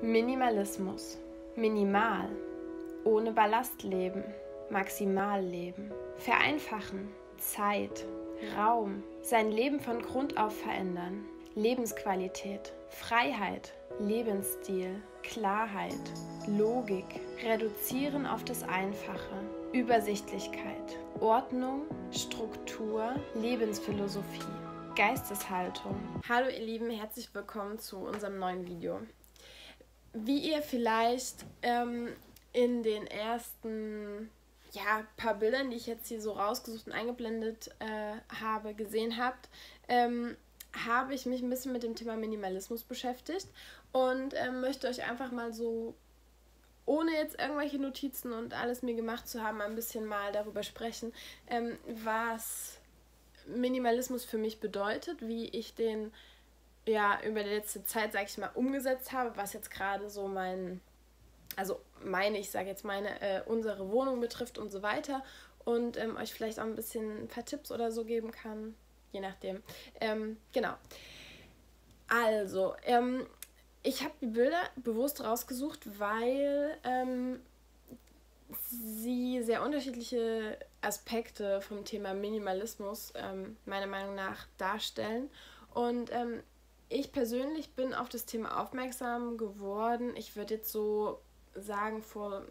Minimalismus. Minimal. Ohne Ballast leben. Maximal leben. Vereinfachen. Zeit. Raum. Sein Leben von Grund auf verändern. Lebensqualität. Freiheit. Lebensstil. Klarheit. Logik. Reduzieren auf das Einfache. Übersichtlichkeit. Ordnung. Struktur. Lebensphilosophie. Geisteshaltung. Hallo ihr Lieben, herzlich willkommen zu unserem neuen Video. Wie ihr vielleicht ähm, in den ersten ja, paar Bildern, die ich jetzt hier so rausgesucht und eingeblendet äh, habe, gesehen habt, ähm, habe ich mich ein bisschen mit dem Thema Minimalismus beschäftigt und ähm, möchte euch einfach mal so, ohne jetzt irgendwelche Notizen und alles mir gemacht zu haben, ein bisschen mal darüber sprechen, ähm, was Minimalismus für mich bedeutet, wie ich den ja über die letzte Zeit, sag ich mal, umgesetzt habe, was jetzt gerade so mein, also meine, ich sage jetzt meine, äh, unsere Wohnung betrifft und so weiter und ähm, euch vielleicht auch ein bisschen ein paar Tipps oder so geben kann, je nachdem. Ähm, genau. Also, ähm, ich habe die Bilder bewusst rausgesucht, weil ähm, sie sehr unterschiedliche Aspekte vom Thema Minimalismus ähm, meiner Meinung nach darstellen. Und ähm, ich persönlich bin auf das Thema aufmerksam geworden. Ich würde jetzt so sagen, vor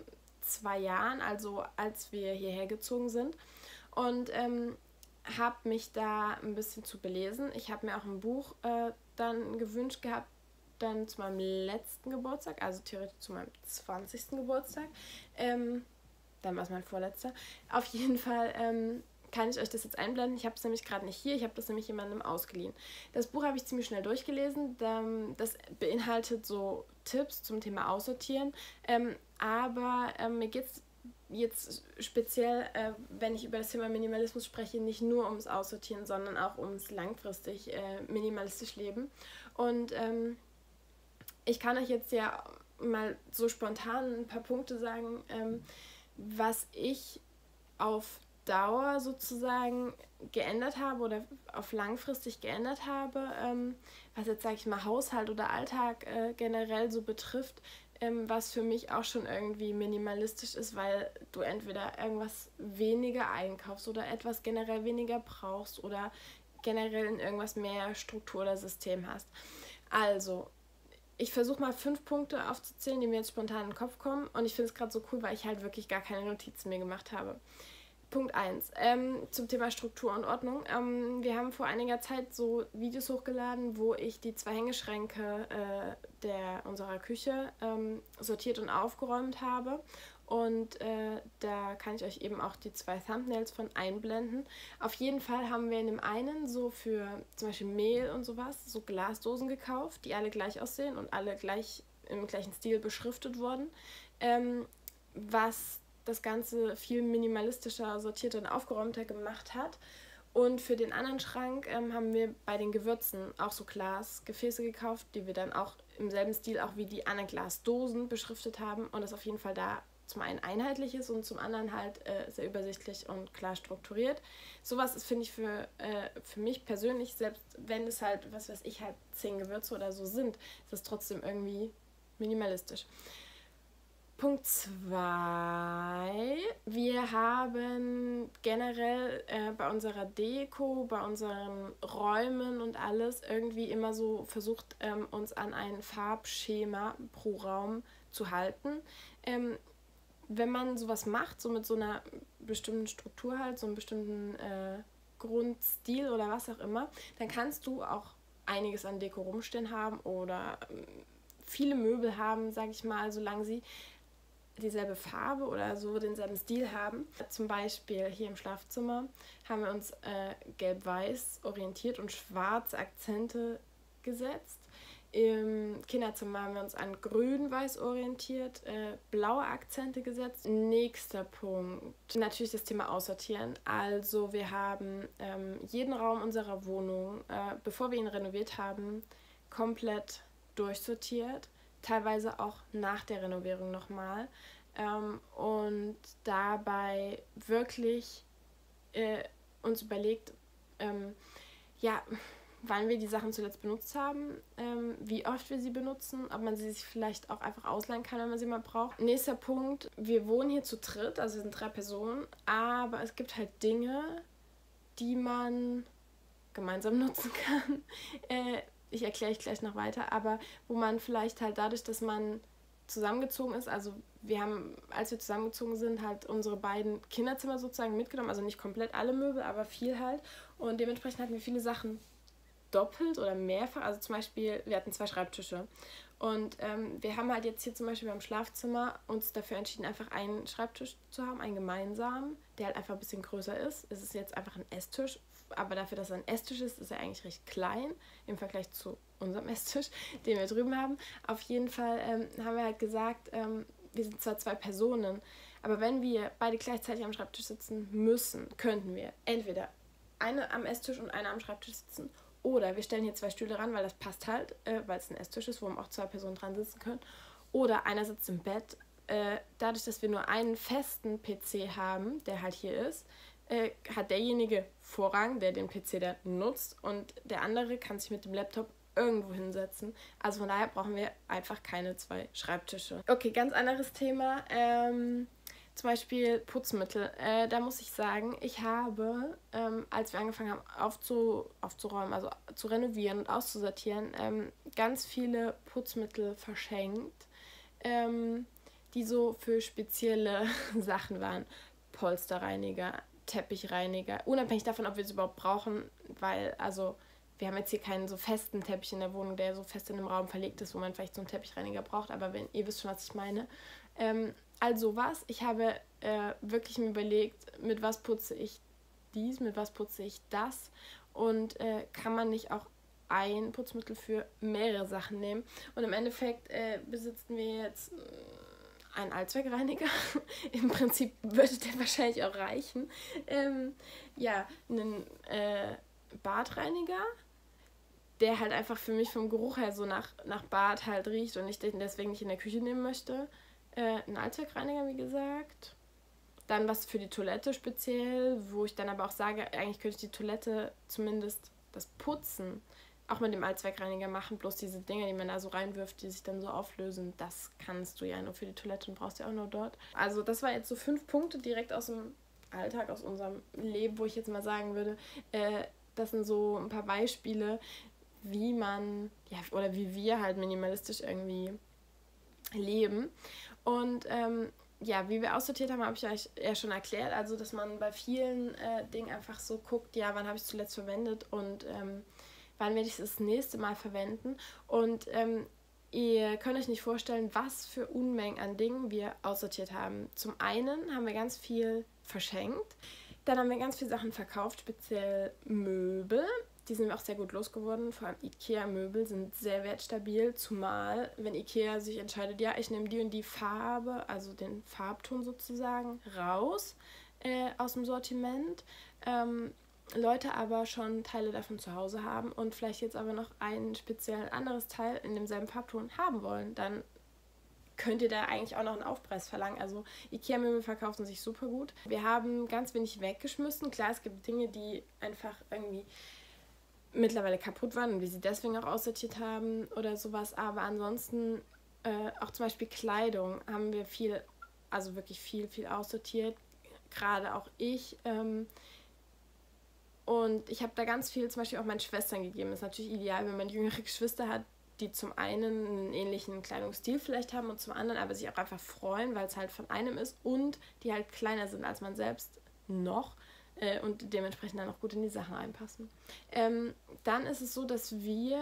zwei Jahren, also als wir hierher gezogen sind. Und ähm, habe mich da ein bisschen zu belesen. Ich habe mir auch ein Buch äh, dann gewünscht gehabt, dann zu meinem letzten Geburtstag, also theoretisch zu meinem 20. Geburtstag. Ähm, dann war es mein vorletzter. Auf jeden Fall ähm, kann ich euch das jetzt einblenden. Ich habe es nämlich gerade nicht hier, ich habe das nämlich jemandem ausgeliehen. Das Buch habe ich ziemlich schnell durchgelesen. Das beinhaltet so Tipps zum Thema Aussortieren. Ähm, aber ähm, mir geht es jetzt speziell, äh, wenn ich über das Thema Minimalismus spreche, nicht nur ums Aussortieren, sondern auch ums langfristig äh, minimalistisch Leben. Und ähm, ich kann euch jetzt ja mal so spontan ein paar Punkte sagen, ähm, was ich auf Dauer sozusagen geändert habe oder auf langfristig geändert habe, ähm, was jetzt sage ich mal Haushalt oder Alltag äh, generell so betrifft, ähm, was für mich auch schon irgendwie minimalistisch ist, weil du entweder irgendwas weniger einkaufst oder etwas generell weniger brauchst oder generell in irgendwas mehr Struktur oder System hast. Also, ich versuche mal fünf Punkte aufzuzählen, die mir jetzt spontan in den Kopf kommen. Und ich finde es gerade so cool, weil ich halt wirklich gar keine Notizen mehr gemacht habe. Punkt 1 ähm, zum Thema Struktur und Ordnung. Ähm, wir haben vor einiger Zeit so Videos hochgeladen, wo ich die zwei Hängeschränke äh, der, unserer Küche ähm, sortiert und aufgeräumt habe. Und äh, da kann ich euch eben auch die zwei Thumbnails von einblenden. Auf jeden Fall haben wir in dem einen so für zum Beispiel Mehl und sowas so Glasdosen gekauft, die alle gleich aussehen und alle gleich im gleichen Stil beschriftet wurden. Ähm, was das Ganze viel minimalistischer, sortierter und aufgeräumter gemacht hat. Und für den anderen Schrank ähm, haben wir bei den Gewürzen auch so Glasgefäße gekauft, die wir dann auch im selben Stil auch wie die anderen Glasdosen beschriftet haben und das auf jeden Fall da zum einen einheitlich ist und zum anderen halt äh, sehr übersichtlich und klar strukturiert. Sowas ist, finde ich, für, äh, für mich persönlich, selbst wenn es halt, was weiß ich, halt zehn Gewürze oder so sind, ist es trotzdem irgendwie minimalistisch. Punkt 2. Wir haben generell äh, bei unserer Deko, bei unseren Räumen und alles irgendwie immer so versucht, ähm, uns an ein Farbschema pro Raum zu halten. Ähm, wenn man sowas macht, so mit so einer bestimmten Struktur halt, so einem bestimmten äh, Grundstil oder was auch immer, dann kannst du auch einiges an Deko rumstehen haben oder ähm, viele Möbel haben, sag ich mal, solange sie dieselbe Farbe oder so denselben Stil haben. Zum Beispiel hier im Schlafzimmer haben wir uns äh, gelb-weiß orientiert und schwarze Akzente gesetzt. Im Kinderzimmer haben wir uns an grün-weiß orientiert, äh, blaue Akzente gesetzt. Nächster Punkt, natürlich das Thema Aussortieren. Also wir haben ähm, jeden Raum unserer Wohnung, äh, bevor wir ihn renoviert haben, komplett durchsortiert. Teilweise auch nach der Renovierung nochmal. Ähm, und dabei wirklich äh, uns überlegt, ähm, ja, wann wir die Sachen zuletzt benutzt haben, ähm, wie oft wir sie benutzen, ob man sie sich vielleicht auch einfach ausleihen kann, wenn man sie mal braucht. Nächster Punkt, wir wohnen hier zu dritt, also sind drei Personen, aber es gibt halt Dinge, die man gemeinsam nutzen kann. Äh, ich erkläre ich gleich noch weiter, aber wo man vielleicht halt dadurch, dass man zusammengezogen ist, also wir haben, als wir zusammengezogen sind, halt unsere beiden Kinderzimmer sozusagen mitgenommen, also nicht komplett alle Möbel, aber viel halt. Und dementsprechend hatten wir viele Sachen doppelt oder mehrfach. Also zum Beispiel, wir hatten zwei Schreibtische. Und ähm, wir haben halt jetzt hier zum Beispiel beim Schlafzimmer uns dafür entschieden, einfach einen Schreibtisch zu haben, einen gemeinsamen, der halt einfach ein bisschen größer ist. Es ist jetzt einfach ein Esstisch, aber dafür, dass er ein Esstisch ist, ist er eigentlich recht klein im Vergleich zu unserem Esstisch, den wir drüben haben. Auf jeden Fall ähm, haben wir halt gesagt, ähm, wir sind zwar zwei Personen, aber wenn wir beide gleichzeitig am Schreibtisch sitzen müssen, könnten wir entweder eine am Esstisch und eine am Schreibtisch sitzen oder wir stellen hier zwei Stühle ran, weil das passt halt, äh, weil es ein Esstisch ist, wo auch zwei Personen dran sitzen können. Oder einer sitzt im Bett. Äh, dadurch, dass wir nur einen festen PC haben, der halt hier ist, äh, hat derjenige Vorrang, der den PC dann nutzt und der andere kann sich mit dem Laptop irgendwo hinsetzen. Also von daher brauchen wir einfach keine zwei Schreibtische. Okay, ganz anderes Thema. Ähm, zum Beispiel Putzmittel. Äh, da muss ich sagen, ich habe, ähm, als wir angefangen haben aufzu, aufzuräumen, also zu renovieren und auszusortieren, ähm, ganz viele Putzmittel verschenkt, ähm, die so für spezielle Sachen waren. Polsterreiniger, Teppichreiniger, unabhängig davon, ob wir es überhaupt brauchen, weil, also, wir haben jetzt hier keinen so festen Teppich in der Wohnung, der so fest in einem Raum verlegt ist, wo man vielleicht so einen Teppichreiniger braucht, aber wenn ihr wisst schon, was ich meine. Ähm, also was, ich habe äh, wirklich mir überlegt, mit was putze ich dies, mit was putze ich das und äh, kann man nicht auch ein Putzmittel für mehrere Sachen nehmen. Und im Endeffekt äh, besitzen wir jetzt ein Allzweckreiniger. Im Prinzip würde der wahrscheinlich auch reichen. Ähm, ja, einen äh, Badreiniger, der halt einfach für mich vom Geruch her so nach, nach Bad halt riecht und ich den deswegen nicht in der Küche nehmen möchte. Äh, ein Allzweckreiniger, wie gesagt. Dann was für die Toilette speziell, wo ich dann aber auch sage, eigentlich könnte ich die Toilette zumindest das Putzen auch mit dem Allzweckreiniger machen. Bloß diese Dinge, die man da so reinwirft, die sich dann so auflösen, das kannst du ja nur für die Toilette und brauchst ja auch nur dort. Also das war jetzt so fünf Punkte direkt aus dem Alltag, aus unserem Leben, wo ich jetzt mal sagen würde, äh, das sind so ein paar Beispiele, wie man, ja, oder wie wir halt minimalistisch irgendwie leben. Und ähm, ja, wie wir aussortiert haben, habe ich euch ja schon erklärt. Also, dass man bei vielen äh, Dingen einfach so guckt, ja, wann habe ich es zuletzt verwendet und ähm, wann werde ich es das nächste Mal verwenden. Und ähm, ihr könnt euch nicht vorstellen, was für Unmengen an Dingen wir aussortiert haben. Zum einen haben wir ganz viel verschenkt. Dann haben wir ganz viele Sachen verkauft, speziell Möbel. Die sind wir auch sehr gut losgeworden. Vor allem IKEA-Möbel sind sehr wertstabil, zumal wenn IKEA sich entscheidet, ja, ich nehme die und die Farbe, also den Farbton sozusagen, raus äh, aus dem Sortiment. Ähm, Leute aber schon Teile davon zu Hause haben und vielleicht jetzt aber noch ein speziell anderes Teil in demselben Farbton haben wollen, dann könnt ihr da eigentlich auch noch einen Aufpreis verlangen. Also Ikea-Möbel verkaufen sich super gut. Wir haben ganz wenig weggeschmissen. Klar, es gibt Dinge, die einfach irgendwie mittlerweile kaputt waren und wir sie deswegen auch aussortiert haben oder sowas. Aber ansonsten, äh, auch zum Beispiel Kleidung, haben wir viel, also wirklich viel, viel aussortiert. Gerade auch ich. Ähm, und ich habe da ganz viel zum Beispiel auch meinen Schwestern gegeben. Ist natürlich ideal, wenn man jüngere Geschwister hat, die zum einen einen ähnlichen Kleidungsstil vielleicht haben und zum anderen aber sich auch einfach freuen, weil es halt von einem ist und die halt kleiner sind als man selbst noch äh, und dementsprechend dann auch gut in die Sachen reinpassen. Ähm, dann ist es so, dass wir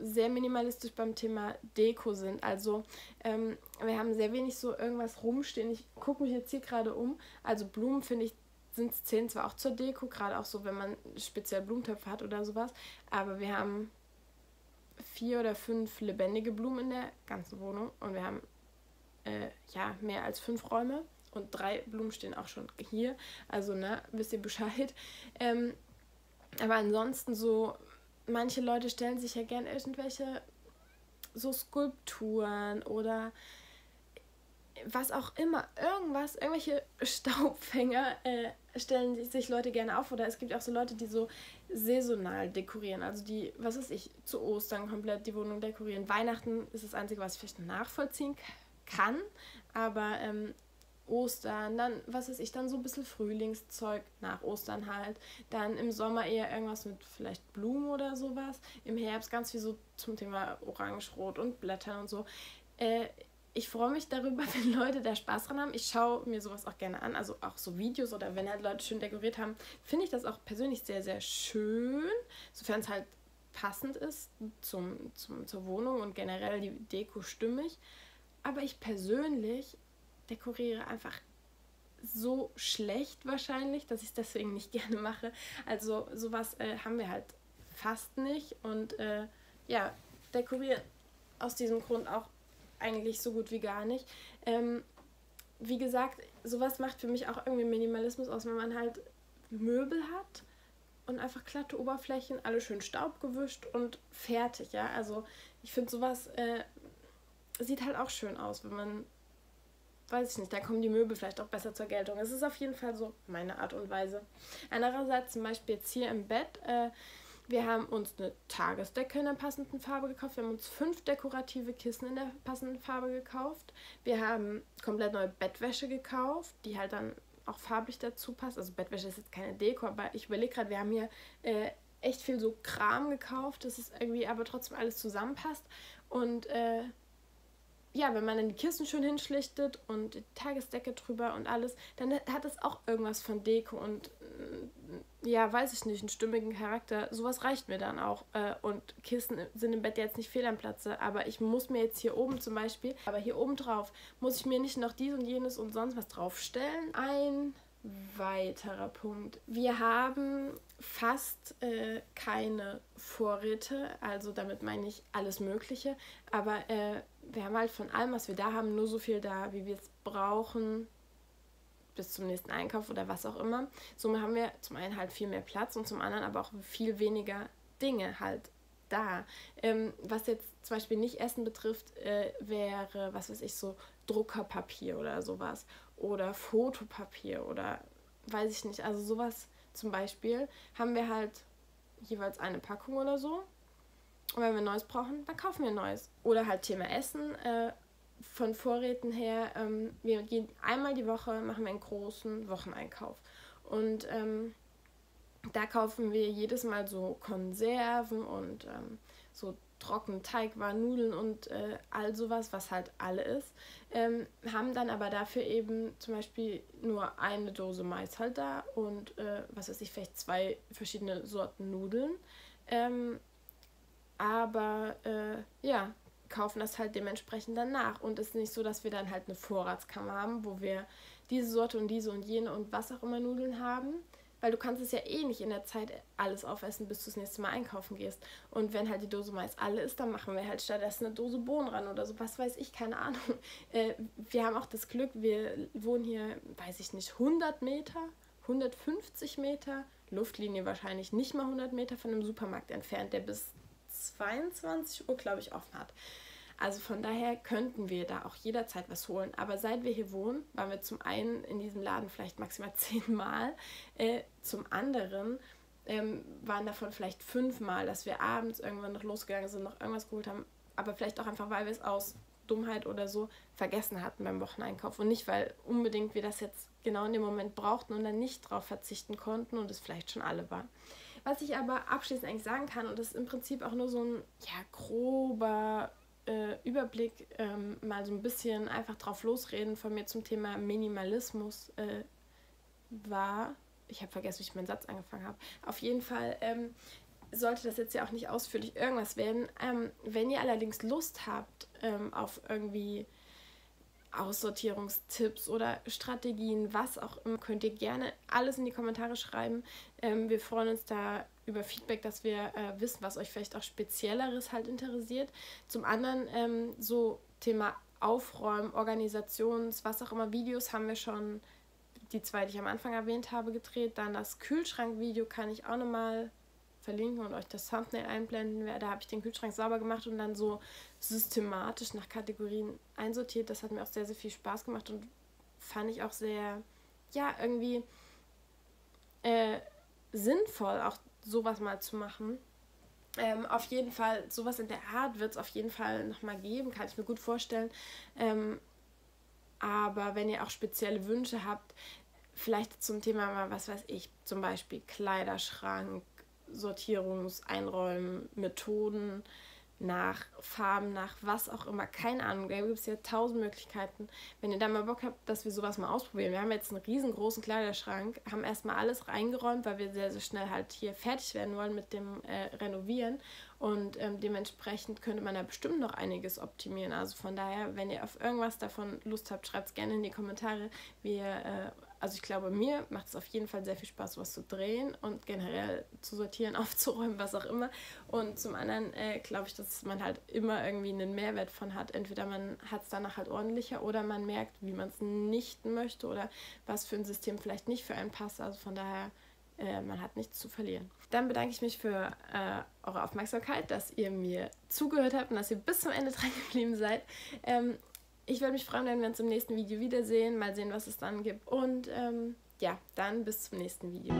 sehr minimalistisch beim Thema Deko sind. Also ähm, wir haben sehr wenig so irgendwas rumstehen. Ich gucke mich jetzt hier gerade um. Also Blumen finde ich sind zählen zwar auch zur Deko, gerade auch so, wenn man speziell Blumentöpfe hat oder sowas, aber wir haben vier oder fünf lebendige Blumen in der ganzen Wohnung und wir haben äh, ja mehr als fünf Räume und drei Blumen stehen auch schon hier. Also, ne, wisst ihr Bescheid. Ähm, aber ansonsten so, manche Leute stellen sich ja gern irgendwelche so Skulpturen oder was auch immer, irgendwas, irgendwelche Staubfänger äh, stellen sich Leute gerne auf oder es gibt auch so Leute, die so saisonal dekorieren. Also die, was weiß ich, zu Ostern komplett die Wohnung dekorieren. Weihnachten ist das Einzige, was ich vielleicht nachvollziehen kann. Aber ähm, Ostern, dann, was weiß ich, dann so ein bisschen Frühlingszeug nach Ostern halt. Dann im Sommer eher irgendwas mit vielleicht Blumen oder sowas. Im Herbst ganz viel so zum Thema Orange, Rot und Blättern und so. Äh, ich freue mich darüber, wenn Leute da Spaß dran haben. Ich schaue mir sowas auch gerne an, also auch so Videos oder wenn halt Leute schön dekoriert haben, finde ich das auch persönlich sehr, sehr schön, sofern es halt passend ist zum, zum, zur Wohnung und generell die Deko stimmig. Aber ich persönlich dekoriere einfach so schlecht wahrscheinlich, dass ich es deswegen nicht gerne mache. Also sowas äh, haben wir halt fast nicht und äh, ja, dekoriere aus diesem Grund auch eigentlich so gut wie gar nicht. Ähm, wie gesagt, sowas macht für mich auch irgendwie Minimalismus aus, wenn man halt Möbel hat und einfach glatte Oberflächen, alle schön staubgewischt und fertig, ja. Also ich finde sowas äh, sieht halt auch schön aus, wenn man weiß ich nicht, da kommen die Möbel vielleicht auch besser zur Geltung. Es ist auf jeden Fall so meine Art und Weise. Andererseits zum Beispiel jetzt hier im Bett, äh, wir haben uns eine Tagesdecke in der passenden Farbe gekauft. Wir haben uns fünf dekorative Kissen in der passenden Farbe gekauft. Wir haben komplett neue Bettwäsche gekauft, die halt dann auch farblich dazu passt. Also Bettwäsche ist jetzt keine Deko, aber ich überlege gerade, wir haben hier äh, echt viel so Kram gekauft, dass es irgendwie aber trotzdem alles zusammenpasst. Und äh, ja, wenn man dann die Kissen schön hinschlichtet und die Tagesdecke drüber und alles, dann hat das auch irgendwas von Deko und mm, ja, weiß ich nicht, einen stimmigen Charakter. Sowas reicht mir dann auch. Äh, und Kissen sind im Bett jetzt nicht fehl am Platze, aber ich muss mir jetzt hier oben zum Beispiel, aber hier oben drauf, muss ich mir nicht noch dies und jenes und sonst was draufstellen. Ein weiterer Punkt. Wir haben fast äh, keine Vorräte, also damit meine ich alles Mögliche, aber äh, wir haben halt von allem, was wir da haben, nur so viel da, wie wir es brauchen bis zum nächsten Einkauf oder was auch immer. Somit haben wir zum einen halt viel mehr Platz und zum anderen aber auch viel weniger Dinge halt da. Ähm, was jetzt zum Beispiel nicht Essen betrifft, äh, wäre, was weiß ich, so Druckerpapier oder sowas oder Fotopapier oder weiß ich nicht, also sowas zum Beispiel haben wir halt jeweils eine Packung oder so. Und wenn wir Neues brauchen, dann kaufen wir Neues. Oder halt Thema Essen. Äh, von Vorräten her, ähm, wir gehen einmal die Woche, machen wir einen großen Wocheneinkauf. Und ähm, da kaufen wir jedes Mal so Konserven und ähm, so trockenen Teigwaren, Nudeln und äh, all sowas, was halt alle ist. Ähm, haben dann aber dafür eben zum Beispiel nur eine Dose Mais halt da und äh, was weiß ich, vielleicht zwei verschiedene Sorten Nudeln. Ähm, aber äh, ja, kaufen das halt dementsprechend dann nach. Und es ist nicht so, dass wir dann halt eine Vorratskammer haben, wo wir diese Sorte und diese und jene und was auch immer Nudeln haben, weil du kannst es ja eh nicht in der Zeit alles aufessen, bis du das nächste Mal einkaufen gehst. Und wenn halt die Dose Mais alle ist, dann machen wir halt stattdessen eine Dose Bohnen ran oder so, was weiß ich, keine Ahnung. Äh, wir haben auch das Glück, wir wohnen hier, weiß ich nicht, 100 Meter, 150 Meter, Luftlinie wahrscheinlich nicht mal 100 Meter von einem Supermarkt entfernt, der bis 22 Uhr, glaube ich, offen hat. Also von daher könnten wir da auch jederzeit was holen. Aber seit wir hier wohnen, waren wir zum einen in diesem Laden vielleicht maximal zehnmal. Äh, zum anderen ähm, waren davon vielleicht fünfmal, dass wir abends irgendwann noch losgegangen sind, noch irgendwas geholt haben. Aber vielleicht auch einfach, weil wir es aus Dummheit oder so vergessen hatten beim Wocheneinkauf. Und nicht, weil unbedingt wir das jetzt genau in dem Moment brauchten und dann nicht darauf verzichten konnten und es vielleicht schon alle war. Was ich aber abschließend eigentlich sagen kann, und das ist im Prinzip auch nur so ein ja, grober äh, Überblick ähm, mal so ein bisschen einfach drauf losreden von mir zum Thema Minimalismus äh, war. Ich habe vergessen, wie ich meinen Satz angefangen habe. Auf jeden Fall ähm, sollte das jetzt ja auch nicht ausführlich irgendwas werden. Ähm, wenn ihr allerdings Lust habt ähm, auf irgendwie Aussortierungstipps oder Strategien, was auch immer, könnt ihr gerne alles in die Kommentare schreiben. Ähm, wir freuen uns da über Feedback, dass wir äh, wissen, was euch vielleicht auch Spezielleres halt interessiert. Zum anderen ähm, so Thema Aufräumen, Organisations, was auch immer, Videos haben wir schon, die zwei, die ich am Anfang erwähnt habe, gedreht. Dann das Kühlschrankvideo kann ich auch nochmal verlinken und euch das Thumbnail einblenden. Da habe ich den Kühlschrank sauber gemacht und dann so systematisch nach Kategorien einsortiert. Das hat mir auch sehr, sehr viel Spaß gemacht und fand ich auch sehr, ja, irgendwie äh, sinnvoll, auch sowas mal zu machen. Ähm, auf jeden Fall, sowas in der Art wird es auf jeden Fall nochmal geben, kann ich mir gut vorstellen. Ähm, aber wenn ihr auch spezielle Wünsche habt, vielleicht zum Thema mal, was weiß ich, zum Beispiel Kleiderschrank, Sortierungs-, Einräumen, Methoden, nach Farben, nach was auch immer, keine Ahnung, da gibt es ja tausend Möglichkeiten. Wenn ihr da mal Bock habt, dass wir sowas mal ausprobieren. Wir haben jetzt einen riesengroßen Kleiderschrank, haben erstmal alles reingeräumt, weil wir sehr, sehr schnell halt hier fertig werden wollen mit dem äh, Renovieren und ähm, dementsprechend könnte man da bestimmt noch einiges optimieren. Also von daher, wenn ihr auf irgendwas davon Lust habt, schreibt es gerne in die Kommentare. Wir äh, also ich glaube, mir macht es auf jeden Fall sehr viel Spaß, was zu drehen und generell zu sortieren, aufzuräumen, was auch immer. Und zum anderen äh, glaube ich, dass man halt immer irgendwie einen Mehrwert von hat. Entweder man hat es danach halt ordentlicher oder man merkt, wie man es nicht möchte oder was für ein System vielleicht nicht für einen passt. Also von daher, äh, man hat nichts zu verlieren. Dann bedanke ich mich für äh, eure Aufmerksamkeit, dass ihr mir zugehört habt und dass ihr bis zum Ende dran geblieben seid. Ähm, ich würde mich freuen, wenn wir uns im nächsten Video wiedersehen. Mal sehen, was es dann gibt. Und ähm, ja, dann bis zum nächsten Video.